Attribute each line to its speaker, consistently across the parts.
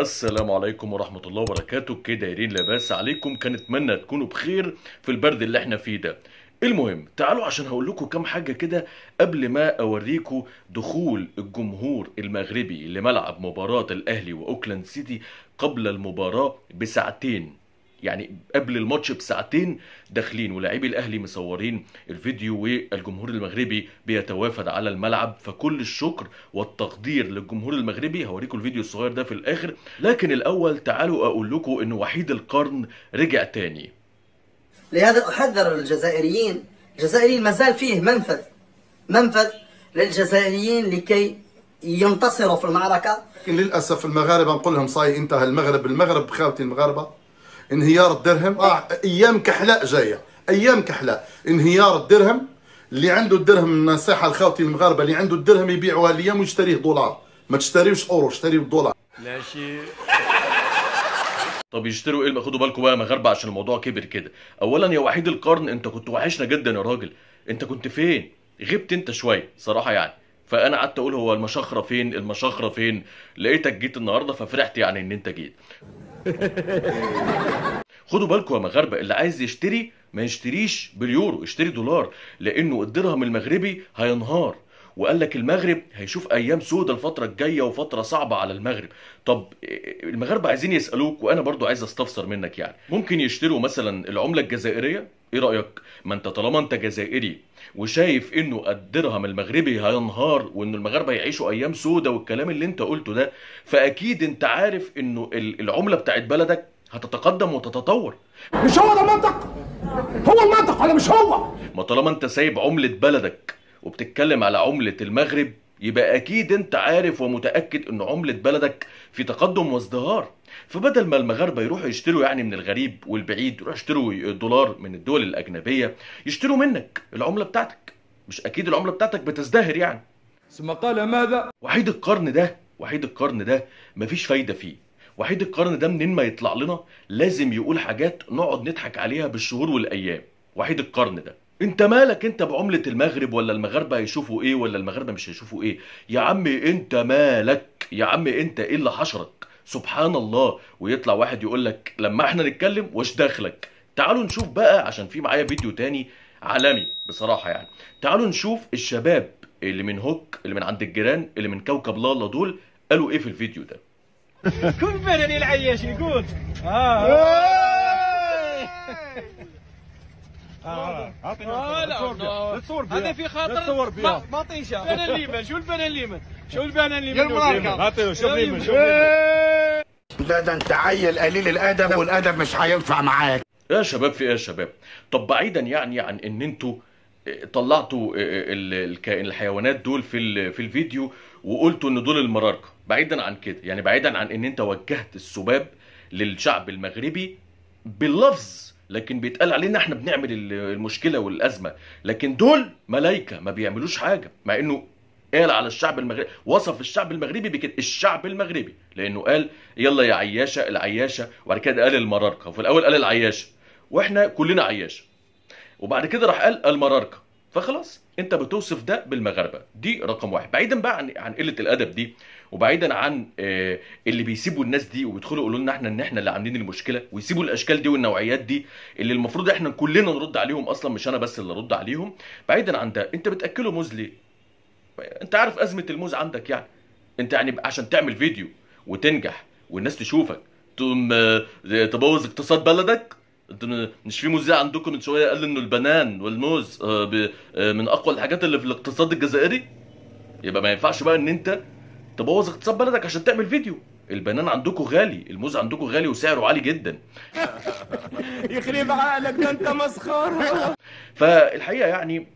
Speaker 1: السلام عليكم ورحمة الله وبركاته. كده دايرين لباس عليكم. كان اتمنى تكونوا بخير في البرد اللي إحنا فيه ده. المهم تعالوا عشان هقول لكم كام حاجة كده قبل ما أوريكم دخول الجمهور المغربي لملعب مباراة الأهلي وأوكلاند سيتي قبل المباراة بساعتين. يعني قبل الماتش بساعتين داخلين ولاعبي الأهلي مصورين الفيديو والجمهور المغربي بيتوافد على الملعب. فكل الشكر والتقدير للجمهور المغربي. هوريكم الفيديو الصغير ده في الآخر. لكن الأول تعالوا أقول لكم ان وحيد القرن رجع تاني.
Speaker 2: لهذا أحذر الجزائريين. الجزائريين ما زال فيه منفذ. منفذ للجزائريين لكي ينتصروا في المعركة.
Speaker 3: لكن للأسف المغاربة نقول لهم صاي انتهى المغرب. المغرب خاوتي المغاربة. انهيار الدرهم. آه أيام كحلاء جاية. أيام كحلاء. انهيار الدرهم. اللي عنده الدرهم نصيحه لخاوتي المغاربة اللي عنده الدرهم يبيعوها اليوم ويشتريه دولار. ما تشتريوش أورو اشتريه دولار
Speaker 1: طب يشتروا إيه؟ خدوا بالكم بقى يا مغاربة عشان الموضوع كبر كده. اولا يا وحيد القرن أنت كنت وحشنا جدا يا راجل. أنت كنت فين؟ غبت أنت شوية صراحة يعني. فأنا قعدت أقول هو المشخرة فين؟ المشخرة فين؟ لقيتك جيت النهارده ففرحت يعني إن أنت جيت. خدوا بالكم يا مغاربة اللي عايز يشتري ما يشتريش باليورو يشتري دولار لأنه الدرهم المغربي هينهار. وقال لك المغرب هيشوف أيام سودة الفترة الجاية وفترة صعبة على المغرب. طب المغاربة عايزين يسألوك وأنا برضو عايز أستفسر منك يعني. ممكن يشتروا مثلا العملة الجزائرية؟ إيه رأيك؟ ما أنت طالما أنت جزائري وشايف إنه الدرهم المغربي هينهار وان المغاربة يعيشوا أيام سودة والكلام اللي أنت قلته ده فأكيد أنت عارف إنه ال- العملة بتاعت بلدك هتتقدم وتتطور.
Speaker 4: مش هو ده المنطق هو المنطق ولا مش هو؟
Speaker 1: ما طالما انت سايب عملة بلدك وبتتكلم على عملة المغرب يبقى أكيد انت عارف ومتأكد إن عملة بلدك في تقدم وازدهار. فبدل ما المغاربة يروحوا يشتروا يعني من الغريب والبعيد يروحوا يشتروا دولار من الدول الأجنبية يشتروا منك العملة بتاعتك. مش أكيد العملة بتاعتك بتزدهر يعني.
Speaker 4: ثم قال ماذا؟
Speaker 1: وحيد القرن ده وحيد القرن ده مفيش فايدة فيه. وحيد القرن ده منين ما يطلع لنا لازم يقول حاجات نقعد نضحك عليها بالشهور والأيام. وحيد القرن ده. انت مالك انت بعملة المغرب ولا المغاربة هيشوفوا إيه ولا المغاربة مش هيشوفوا إيه؟ يا عم انت مالك؟ يا عم انت إيه اللي حشرك؟ سبحان الله. ويطلع واحد يقول لك لما إحنا نتكلم وش داخلك؟ تعالوا نشوف بقى عشان في معايا فيديو تاني عالمي بصراحة يعني. تعالوا نشوف الشباب اللي من هوك اللي من عند الجيران اللي من كوكب لالا دول قالوا إيه في الفيديو ده.
Speaker 5: كل بناني العياش؟ يقول. آه. هذا في خاطر ما- مطيشه بنان ليمن شو البنان ليمن شو البنان ليمن عطيه شو ليمن شو
Speaker 6: لا ده انت عيل قليل الأدب والأدب مش هينفع معاك.
Speaker 1: يا شباب في إيه يا شباب طب بعيدا يعني عن إن أنتوا طلعتوا ال- الكائن الحيوانات دول في ال- في الفيديو وقلتوا إن دول المرارقة. بعيدا عن كده يعني بعيدا عن إن أنت وجهت السباب للشعب المغربي باللفظ لكن بيتقال علينا إحنا بنعمل ال- المشكلة والأزمة. لكن دول ملايكة ما بيعملوش حاجة مع إنه قال على الشعب المغربي وصف الشعب المغربي بكده الشعب المغربي لأنه قال يلا يا عياشة العياشة وبعد كده قال المرارقة وفي الأول قال العياشة وإحنا كلنا عياشة. وبعد كده راح قال المرارقة. فخلاص انت بتوصف ده بالمغاربة. دي رقم واحد. بعيدا بقى عن عن قلة الأدب دي وبعيدا عن آه، اللي بيسيبوا الناس دي وبيدخلوا يقولوا لنا إحنا إن إحنا اللي عاملين المشكلة ويسيبوا الأشكال دي والنوعيات دي اللي المفروض إحنا كلنا نرد عليهم أصلا مش أنا بس اللي أرد عليهم. بعيدا عن ده أنت بتأكله موز ليه أنت عارف أزمة الموز عندك يعني. أنت يعني عشان تعمل فيديو وتنجح والناس تشوفك تقوم آه، تبوظ اقتصاد بلدك انت م- مش في مذيع عندكم؟ من شوية قال إنه البنان والموز آه، آه، من أقوى الحاجات اللي في الاقتصاد الجزائري. يبقى ما ينفعش بقى إن أنت تبوظ اقتصاد بلدك عشان تعمل فيديو. البنان عندكم غالي الموز عندكم غالي وسعره عالي جدا.
Speaker 5: يخرب عقلك ده أنت مسخرة.
Speaker 1: فالحقيقة يعني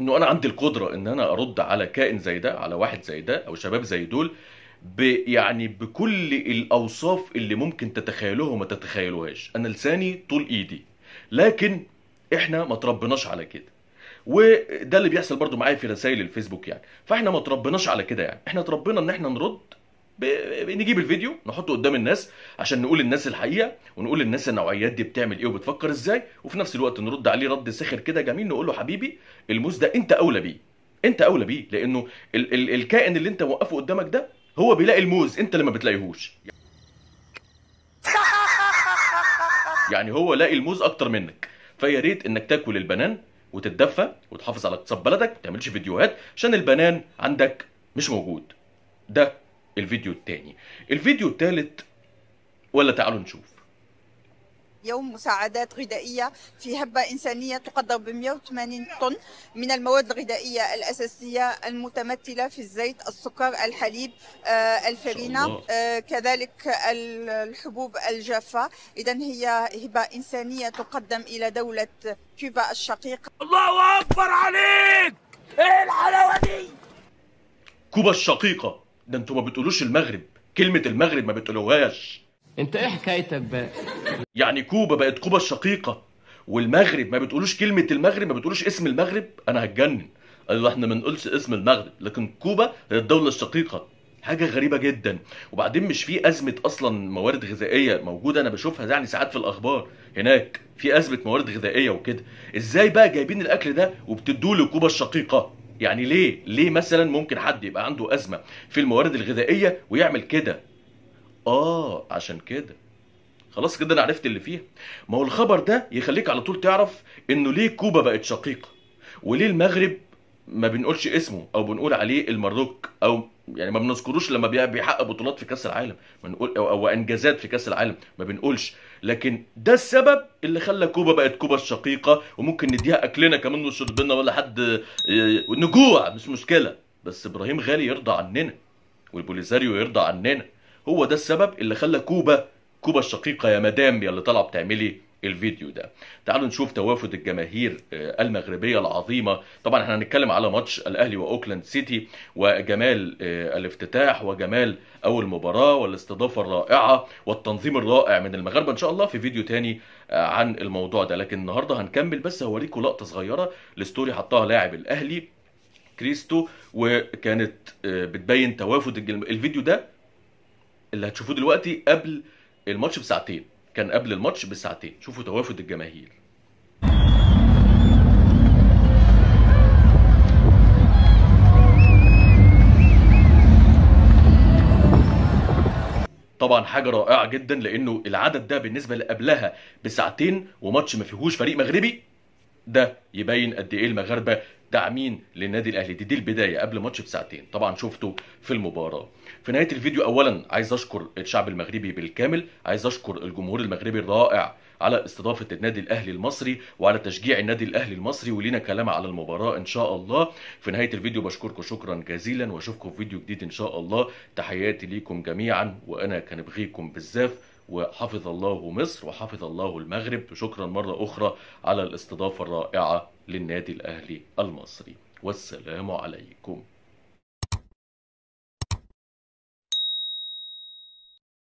Speaker 1: إنه أنا عندي القدرة إن أنا أرد على كائن زي ده على واحد زي ده أو شباب زي دول ب يعني بكل الأوصاف اللي ممكن تتخيلوها وما تتخيلوهاش. أنا لساني طول إيدي. لكن إحنا ما تربناش على كده. وده اللي بيحصل برضو معايا في رسائل الفيسبوك يعني. فإحنا ما تربناش على كده يعني. إحنا اتربينا إن إحنا نرد نجيب الفيديو نحطه قدام الناس عشان نقول للناس الحقيقة ونقول للناس النوعيات دي بتعمل إيه وبتفكر إزاي. وفي نفس الوقت نرد عليه رد ساخر كده جميل نقول له حبيبي الموز ده أنت أولى بيه. أنت أولى بيه. لأنه ال ال الكائن اللي أنت موقفه قدامك ده هو بيلاقي الموز انت اللي ما بتلاقيهوش. يعني هو لاقي الموز أكتر منك. فيا ريت انك تاكل البنان وتتدفى وتحافظ على اقتصاد بلدك ما فيديوهات عشان البنان عندك مش موجود. ده الفيديو التاني. الفيديو التالت ولا تعالوا نشوف.
Speaker 7: يوم مساعدات غذائية في هبة إنسانية تقدر ب 180 طن من المواد الغذائية الأساسية المتمثلة في الزيت السكر الحليب آه، الفرينة
Speaker 1: الله.
Speaker 7: آه، كذلك ال- الحبوب الجافة. إذا هي هبة إنسانية تقدم إلى دولة كوبا الشقيقة.
Speaker 1: كوبا الشقيقة. ده أنتوا ما بتقولوش المغرب. كلمة المغرب ما بتقولوهاش.
Speaker 8: انت إيه حكايتك بقى؟
Speaker 1: يعني كوبا بقت كوبا الشقيقة والمغرب ما بتقولوش كلمة المغرب ما بتقولوش اسم المغرب؟ أنا هتجنن. أيوه إحنا ما نقولش اسم المغرب لكن كوبا هي الدولة الشقيقة. حاجة غريبة جدا. وبعدين مش في أزمة أصلا موارد غذائية موجودة أنا بشوفها يعني ساعات في الأخبار. هناك في أزمة موارد غذائية وكده. إزاي بقى جايبين الأكل ده وبتدوه لكوبا الشقيقة؟ يعني ليه؟ ليه مثلا ممكن حد يبقى عنده أزمة في الموارد الغذائية ويعمل كده؟ آه عشان كده. خلاص كده أنا عرفت اللي فيها. ما هو الخبر ده يخليك على طول تعرف إنه ليه كوبا بقت شقيقة وليه المغرب ما بنقولش اسمه أو بنقول عليه المروك أو يعني ما بنذكروش لما بي- بيحقق بطولات في كأس العالم ما نقول أو, أو أنجازات في كأس العالم ما بنقولش. لكن ده السبب اللي خلى كوبا بقت كوبا الشقيقة وممكن نديها أكلنا كمان وشربنا ولا حد ي- نجوع مش مشكلة. بس إبراهيم غالي يرضى عننا والبوليساريو يرضى عننا. هو ده السبب اللي خلى كوبا كوبا الشقيقة يا مدام يا اللي طالعة بتعملي الفيديو ده. تعالوا نشوف توافد الجماهير آه، المغربية العظيمة. طبعا إحنا هنتكلم على ماتش الأهلي وأوكلاند سيتي وجمال آه، الافتتاح وجمال أول مباراة والاستضافة الرائعة والتنظيم الرائع من المغاربة إن شاء الله في فيديو تاني آه، عن الموضوع ده. لكن النهاردة هنكمل بس هوريكم لقطة صغيرة لستوري حطها لاعب الأهلي كريستو وكانت بتبين توافد الفيديو ده اللي هتشوفوه دلوقتي قبل الماتش بساعتين. كان قبل الماتش بساعتين. شوفوا توافد الجماهير. طبعا حاجة رائعة جدا لأنه العدد ده بالنسبة لقبلها بساعتين وماتش ما فيهوش فريق مغربي ده يبين قد إيه المغاربة داعمين للنادي الأهلي. دي, دي البداية قبل ماتش بساعتين. طبعا شفته في المباراة. في نهاية الفيديو اولا عايز أشكر الشعب المغربي بالكامل. عايز أشكر الجمهور المغربي الرائع على استضافة النادي الأهلي المصري وعلى تشجيع النادي الأهلي المصري. ولينا كلام على المباراة إن شاء الله. في نهاية الفيديو بشكركم شكرا جزيلا. وأشوفكم في فيديو جديد إن شاء الله. تحياتي ليكم جميعا. وأنا كان بغيكم بالزاف وحفظ الله مصر وحفظ الله المغرب. وشكرا مرة أخرى على الاستضافة الرائعة للنادي الأهلي المصري. والسلام عليكم.